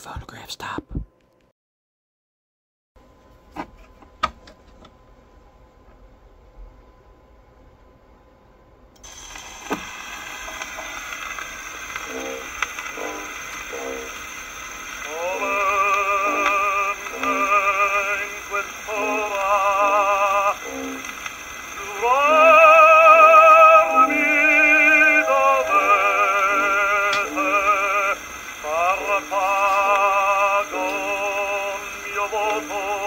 phonograph stop. oh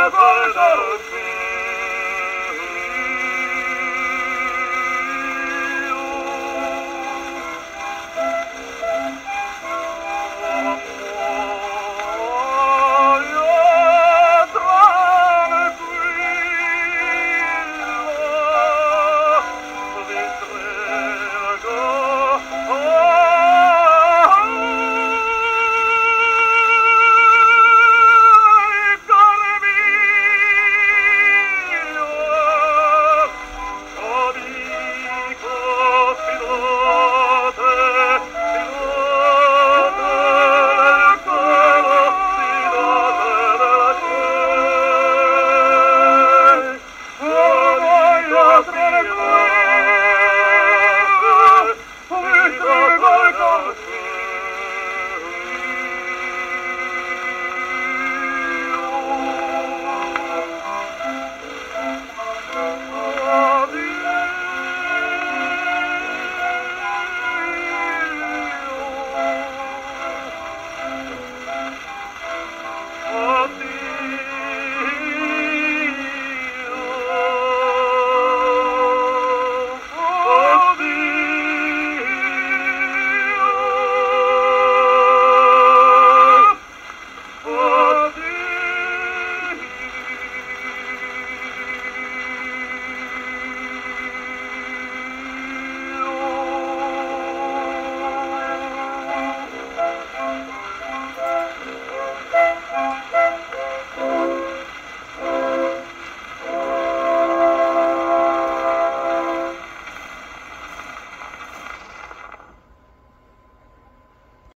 never knows me.